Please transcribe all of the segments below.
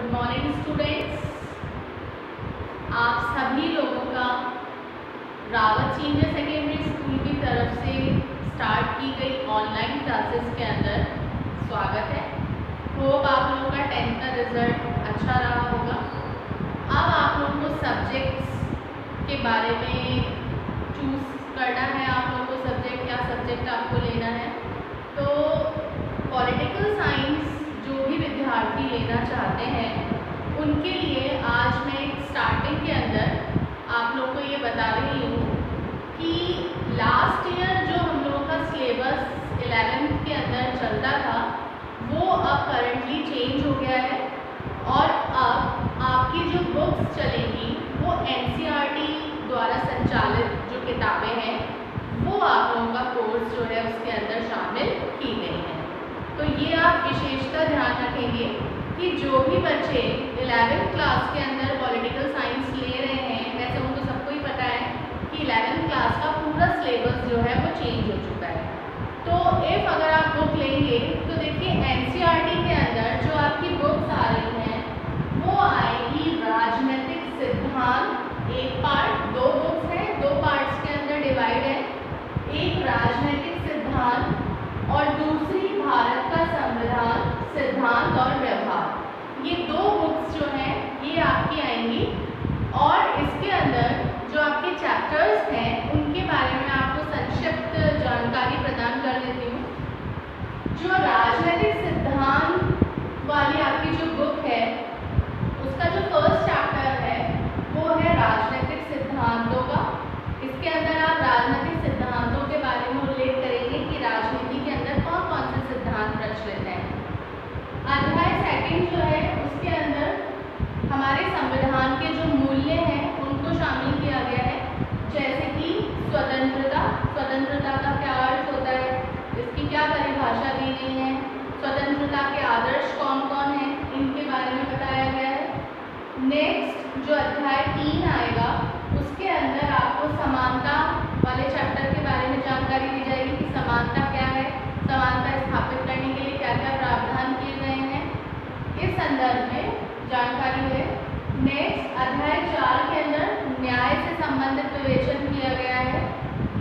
Good morning students. आप सभी लोगों का रावत सीनियर सेकेंडरी स्कूल की तरफ़ से स्टार्ट की गई ऑनलाइन क्लासेस के अंदर स्वागत है। होप आप लोगों का टेंथ का रिज़ल्ट अच्छा रहा होगा। अब आप लोगों को सब्जेक्ट्स के बारे में चूज़ करना है आप लोगों को सब्जेक्ट क्या सब्जेक्ट आपको लेना है तो पॉलिटिकल साइंस जो भी विद्यार्थी लेना चाहते हैं, उनके लिए आज मैं स्टार्टिंग के अंदर आप लोगों को ये बता रही हूँ कि लास्ट ईयर जो हम लोगों का सिलेबस एलेवेंथ के अंदर चलता था, वो अब करंटली चेंज हो गया है और अब आपकी जो बुक्स चलेंगी वो एन द्वारा संचालित जो किताबें हैं वो आप लोगों का कोर्स जो है उसके अंदर शामिल की गई हैं तो ये आप विशेषता ध्यान रखेंगे कि जो भी बच्चे इलेवेंथ क्लास के अंदर पॉलिटिकल साइंस ले रहे हैं, वैसे उनको सबको ही पता है कि इलेवेंथ क्लास का पूरा सिलेबस जो है वो चेंज हो चुका है। तो इफ़ अगर आप बुक लेंगे तो देखिए एन के अंदर जो आपकी बुक्स आ रही हैं, वो आएगी राजनीतिक सिद्धांत। एक पार्ट दो बुक्स हैं, दो पार्ट्स के अंदर डिवाइड है। एक राजनीतिक सिद्धांत और दूसरी भारत का संविधान, सिद्धांत और व्यवहार। ये दो बुक्स जो हैं ये आपकी आएँगी और इसके अंदर जो आपके चैप्टर्स हैं उनके बारे में आपको संक्षिप्त जानकारी प्रदान कर देती हूँ जो राजनीतिक सिद्धांत वाली आपकी जो बुक है उसका जो फ़र्स्ट चैप्टर है वो है राजनीतिक सिद्धांतों का इसके अंदर आप राजनीतिक सिद्धांतों के बारे में उल्लेख करेंगे कि राजनीति के अंदर कौन कौन से सिद्धांत प्रचलित हैं अध्याय सेकंड जो है उसके अंदर हमारे संविधान के जो मूल्य हैं, उनको शामिल किया गया है। जैसे कि स्वतंत्रता स्वतंत्रता का क्या अर्थ होता है? इसकी क्या परिभाषा दी गई है? स्वतंत्रता के आदर्श कौन कौन हैं? इनके बारे में बताया गया है। नेक्स्ट जो अध्याय तीन आएगा उसके अंदर आपको समानता वाले चैप्टर के बारे में जानकारी दी जाएगी कि समानता क्या है समानता स्थापित करने के लिए क्या क्या प्रावधान किए गए हैं इस संदर्भ में जानकारी है नेक्स्ट अध्याय चार के अंदर न्याय से संबंधित विवेचन किया गया है।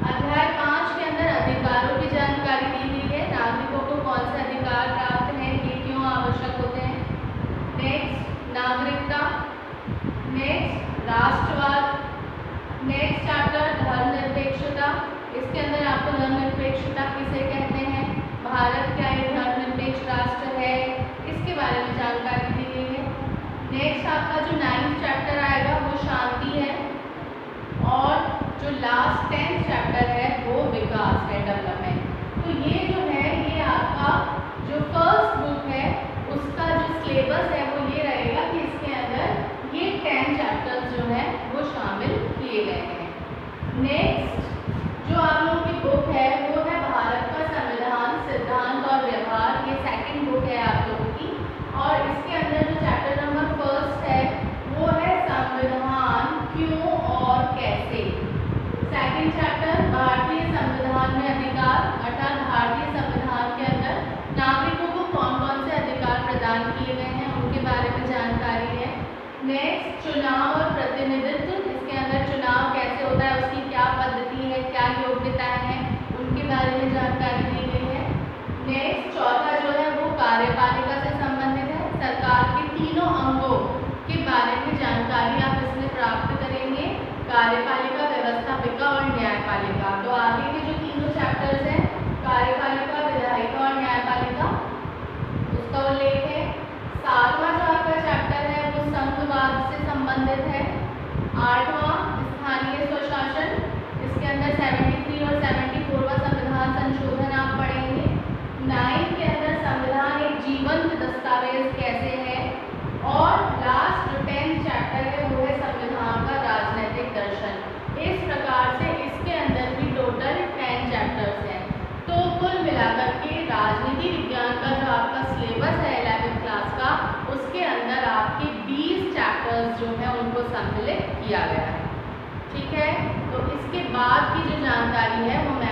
अध्याय पाँच के अंदर अधिकारों की जानकारी दी गई है। नागरिकों को कौन से अधिकार प्राप्त हैं ये क्यों आवश्यक होते हैं? नेक्स्ट नागरिकता। नेक्स्ट राष्ट्रवाद। नेक्स्ट चैप्टर धर्मनिरपेक्षता। इसके अंदर आपको धर्मनिरपेक्षता किसे कहते हैं? भारत क्या एक धर्मनिरपेक्ष राष्ट्र है इसके बारे में जानकारी दी गई है नेक्स्ट आपका जो नाइन्थ चैप्टर आएगा वो शांति है और जो लास्ट टेंथ चैप्टर है वो विकास है डेवलपमेंट तो ये जो है ये आपका जो फ़र्स्ट बुक है उसका जो सिलेबस है वो ये रहेगा कि इसके अंदर ये टेन चैप्टर्स जो है वो शामिल किए गए हैं नेक्स्ट जो आप लोगों की बुक है वो है भारत का संविधान सिद्धांत और व्यवहार ये सेकंड बुक है आप लोगों की और इसके अंदर जो चैप्टर नंबर फ़र्स्ट है वो है संविधान क्यों और कैसे सेकंड चैप्टर भारतीय संविधान में अधिकार अर्थात भारतीय संविधान के अंदर नागरिकों को कौन कौन से अधिकार प्रदान किए गए हैं उनके बारे में जानकारी है नेक्स्ट चुनाव और प्रतिनिधित्व, इसके अंदर चुनाव कैसे होता है, उसकी क्या पद्धति है, क्या योग्यताएँ हैं, उनके बारे में जानकारी दी गई है। नेक्स्ट चौथा जो है वो कार्यपालिका से संबंधित है। सरकार के तीनों अंगों के बारे में जानकारी आप इसमें प्राप्त करेंगे। कार्यपालिका व्यवस्थापिका और न्यायपालिका तो आगे के जो तीनों चैप्टर्स हैं कार्यपालिका विधायिका और न्यायपालिका उसका उल्लेख है सातवां जो आपका चैप्टर है वो संघवाद से संबंधित है आठवां स्थानीय स्वशासन इसके अंदर 73 और 74वां संविधान संशोधन आप पढ़ेंगे नाइन्थ के अंदर संविधान एक जीवंत दस्तावेज़ कैसे है और लास्ट टेंथ चैप्टर है वो है संविधान का राजनीतिक दर्शन। इस प्रकार से इसके अंदर भी टोटल टेन चैप्टर्स हैं। तो कुल मिलाकर के राजनीति विज्ञान का जो आपका सिलेबस है क्लास का, उसके अंदर आपके 20 चैप्टर्स जो हैं उनको सम्मिलित किया गया है। ठीक है? तो इसके बाद की जो जानकारी है, वो मैं